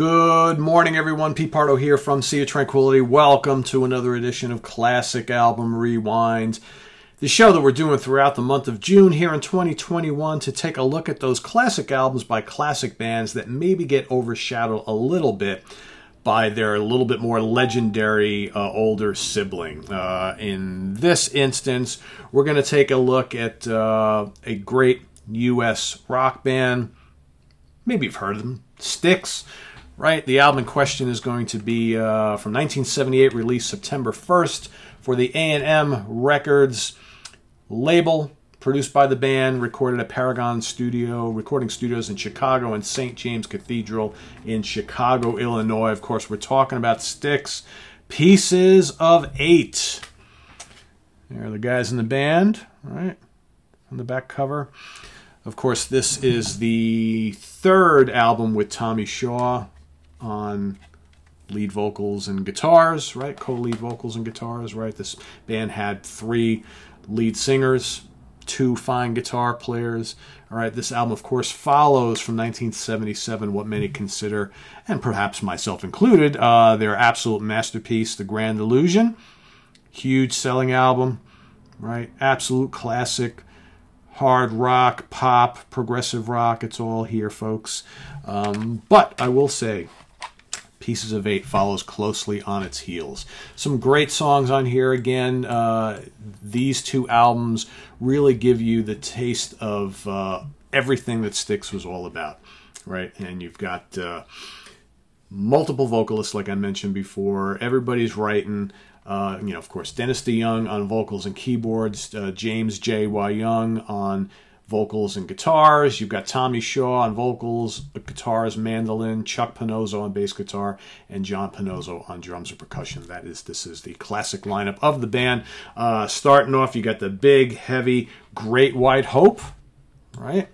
Good morning, everyone. Pete Pardo here from Sea of Tranquility. Welcome to another edition of Classic Album Rewind, the show that we're doing throughout the month of June here in 2021 to take a look at those classic albums by classic bands that maybe get overshadowed a little bit by their a little bit more legendary uh, older sibling. Uh, in this instance, we're going to take a look at uh, a great U.S. rock band. Maybe you've heard of them, Styx right? The album in question is going to be uh, from 1978, released September 1st for the A&M Records label, produced by the band, recorded at Paragon Studio, recording studios in Chicago and St. James Cathedral in Chicago, Illinois. Of course, we're talking about Styx, Pieces of Eight. There are the guys in the band, right? On the back cover. Of course, this is the third album with Tommy Shaw on lead vocals and guitars, right? Co-lead vocals and guitars, right? This band had three lead singers, two fine guitar players. All right, this album, of course, follows from 1977 what many consider, and perhaps myself included, uh, their absolute masterpiece, The Grand Illusion. Huge selling album, right? Absolute classic. Hard rock, pop, progressive rock, it's all here, folks. Um, but I will say, Pieces of Eight follows closely on its heels. Some great songs on here. Again, uh, these two albums really give you the taste of uh, everything that Styx was all about, right? And you've got uh, multiple vocalists, like I mentioned before. Everybody's writing. Uh, you know, of course, Dennis DeYoung on vocals and keyboards, uh, James J. Y. Young on vocals and guitars. You've got Tommy Shaw on vocals, guitars, mandolin, Chuck Panozzo on bass guitar, and John Panozzo on drums and percussion. That is, this is the classic lineup of the band. Uh, starting off, you got the big, heavy, Great White Hope, right?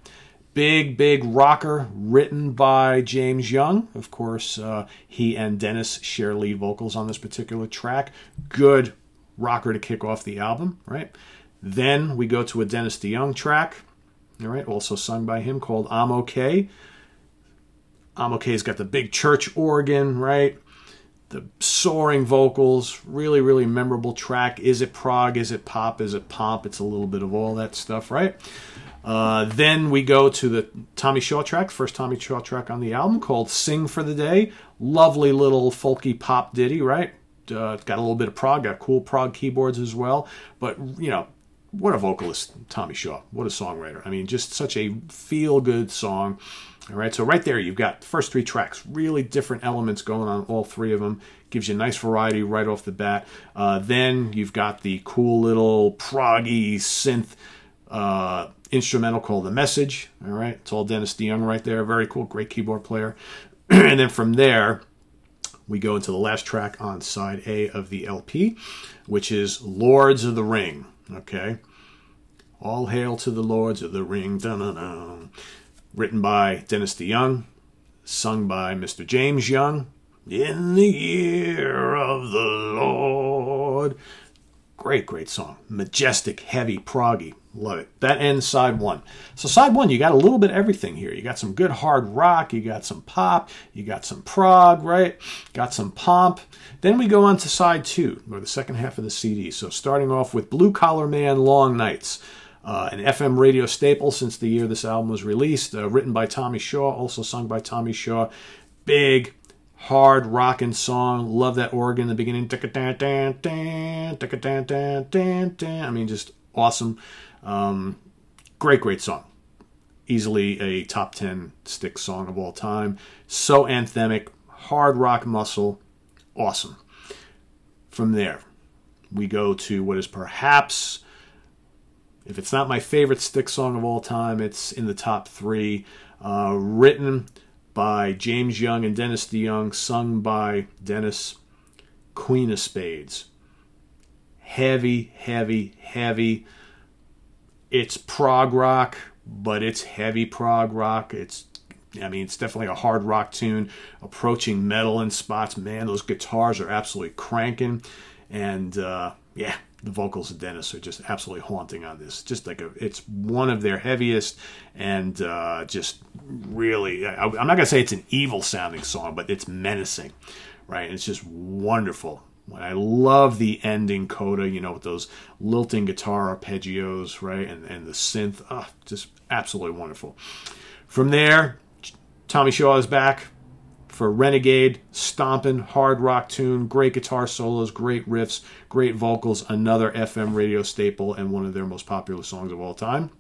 Big, big rocker written by James Young. Of course, uh, he and Dennis share lead vocals on this particular track. Good rocker to kick off the album, right? Then we go to a Dennis DeYoung track all right, also sung by him called I'm Okay. I'm Okay's got the big church organ, right? The soaring vocals, really, really memorable track. Is it prog? Is it pop? Is it pop? It's a little bit of all that stuff, right? Uh, then we go to the Tommy Shaw track, first Tommy Shaw track on the album called Sing for the Day. Lovely little folky pop ditty, right? Uh, got a little bit of prog, got cool prog keyboards as well. But, you know, what a vocalist, Tommy Shaw. What a songwriter. I mean, just such a feel good song. All right, so right there, you've got the first three tracks, really different elements going on all three of them. Gives you a nice variety right off the bat. Uh, then you've got the cool little proggy synth uh, instrumental called The Message. All right, it's all Dennis DeYoung right there. Very cool, great keyboard player. and then from there, we go into the last track on side A of the LP, which is Lords of the Ring. Okay. All Hail to the Lords of the Ring. Dun-dun-dun. Written by Dennis DeYoung, sung by Mr. James Young. In the year of the Lord. Great, great song. Majestic, heavy, proggy. Love it. That ends side one. So side one, you got a little bit everything here. You got some good hard rock, you got some pop, you got some prog, right? Got some pomp. Then we go on to side two, or the second half of the CD. So starting off with Blue Collar Man, Long Nights. Uh, an FM radio staple since the year this album was released, uh, written by Tommy Shaw, also sung by Tommy Shaw. Big, hard rocking song. Love that organ in the beginning. I mean, just awesome. Um, great, great song. Easily a top 10 Styx song of all time. So anthemic, hard rock muscle. Awesome. From there, we go to what is perhaps, if it's not my favorite Styx song of all time, it's in the top three. Uh, written by James Young and Dennis DeYoung, sung by Dennis, Queen of Spades. Heavy, heavy, heavy it's prog rock, but it's heavy prog rock. It's I mean, it's definitely a hard rock tune, approaching metal in spots. Man, those guitars are absolutely cranking, and uh, yeah, the vocals of Dennis are just absolutely haunting on this. Just like a, it's one of their heaviest and uh, just really. I, I'm not gonna say it's an evil sounding song, but it's menacing, right? It's just wonderful. I love the ending coda, you know, with those lilting guitar arpeggios, right, and and the synth. Oh, just absolutely wonderful. From there, Tommy Shaw is back for Renegade, stomping hard rock tune, great guitar solos, great riffs, great vocals, another FM radio staple and one of their most popular songs of all time.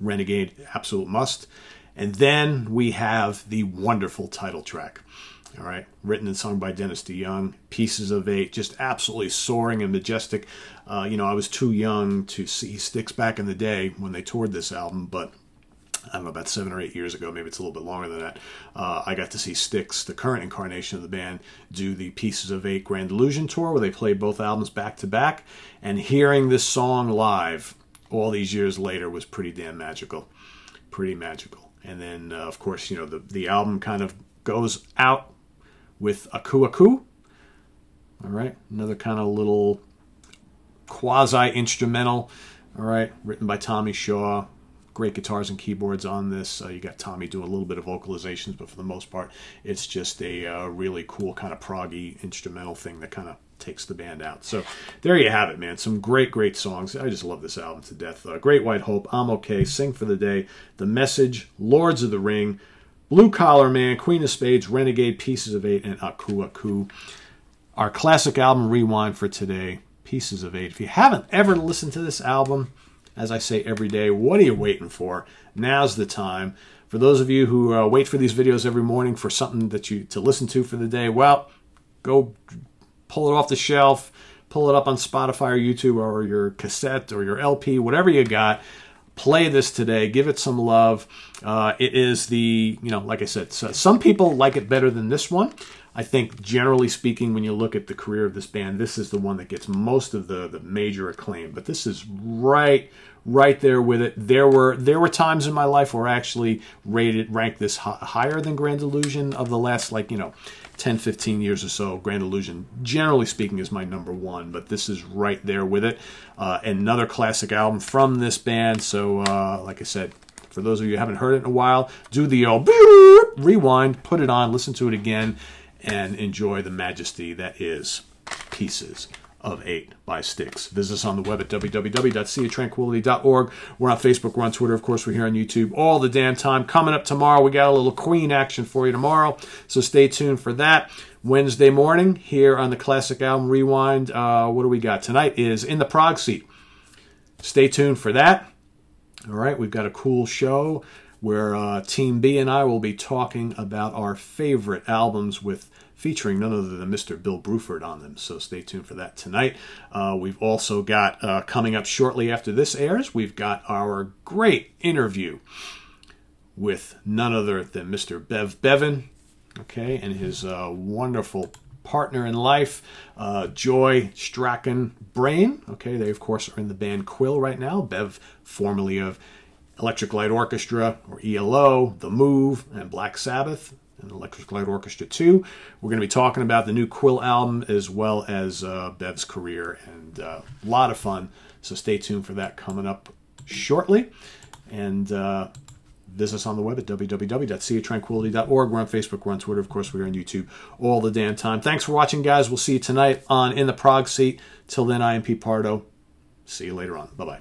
Renegade, absolute must. And then we have the wonderful title track. All right, written and sung by Dennis DeYoung, Pieces of Eight, just absolutely soaring and majestic. Uh, you know, I was too young to see Styx back in the day when they toured this album, but I don't know, about seven or eight years ago, maybe it's a little bit longer than that, uh, I got to see Styx, the current incarnation of the band, do the Pieces of Eight Grand Illusion tour where they played both albums back to back. And hearing this song live all these years later was pretty damn magical. Pretty magical. And then, uh, of course, you know, the, the album kind of goes out with Aku Aku. All right, another kind of little quasi instrumental. All right, written by Tommy Shaw, great guitars and keyboards on this. Uh, you got Tommy doing a little bit of vocalizations, but for the most part, it's just a uh, really cool kind of proggy instrumental thing that kind of takes the band out. So there you have it, man. Some great, great songs. I just love this album to death. Uh, great White Hope, I'm Okay, Sing for the Day, The Message, Lords of the Ring, Blue Collar Man, Queen of Spades, Renegade, Pieces of Eight, and Aku Aku. Our classic album rewind for today, Pieces of Eight. If you haven't ever listened to this album, as I say every day, what are you waiting for? Now's the time. For those of you who uh, wait for these videos every morning for something that you to listen to for the day, well, go pull it off the shelf, pull it up on Spotify or YouTube or your cassette or your LP, whatever you got. Play this today. Give it some love. Uh, it is the, you know, like I said, so some people like it better than this one. I think generally speaking, when you look at the career of this band, this is the one that gets most of the, the major acclaim. But this is right, right there with it. There were there were times in my life where I actually rated ranked this higher than Grand Illusion of the last like you know 10, 15 years or so. Grand Illusion, generally speaking, is my number one, but this is right there with it. Uh, another classic album from this band. So, uh, like I said, for those of you who haven't heard it in a while, do the old rewind, put it on, listen to it again and enjoy the majesty that is Pieces of Eight by Styx. Visit us on the web at www.seatranquility.org. We're on Facebook, we're on Twitter, of course, we're here on YouTube all the damn time. Coming up tomorrow, we got a little Queen action for you tomorrow, so stay tuned for that. Wednesday morning here on the Classic Album Rewind. Uh, what do we got? Tonight is In the Prog Seat. Stay tuned for that. All right, we've got a cool show where uh, Team B and I will be talking about our favorite albums with featuring none other than Mr. Bill Bruford on them. So stay tuned for that tonight. Uh, we've also got uh, coming up shortly after this airs, we've got our great interview with none other than Mr. Bev Bevan, okay, and his uh, wonderful partner in life, uh, Joy Strachan Brain. Okay, they of course are in the band Quill right now. Bev, formerly of Electric Light Orchestra or ELO, The Move, and Black Sabbath, and Electric Light Orchestra 2. We're going to be talking about the new Quill album as well as uh, Bev's career, and uh, a lot of fun. So stay tuned for that coming up shortly. And uh, visit us on the web at www.seatranquility.org. We're on Facebook, we're on Twitter, of course, we're on YouTube all the damn time. Thanks for watching, guys. We'll see you tonight on In the Prog Seat. Till then, I am Pete Pardo. See you later on. Bye bye.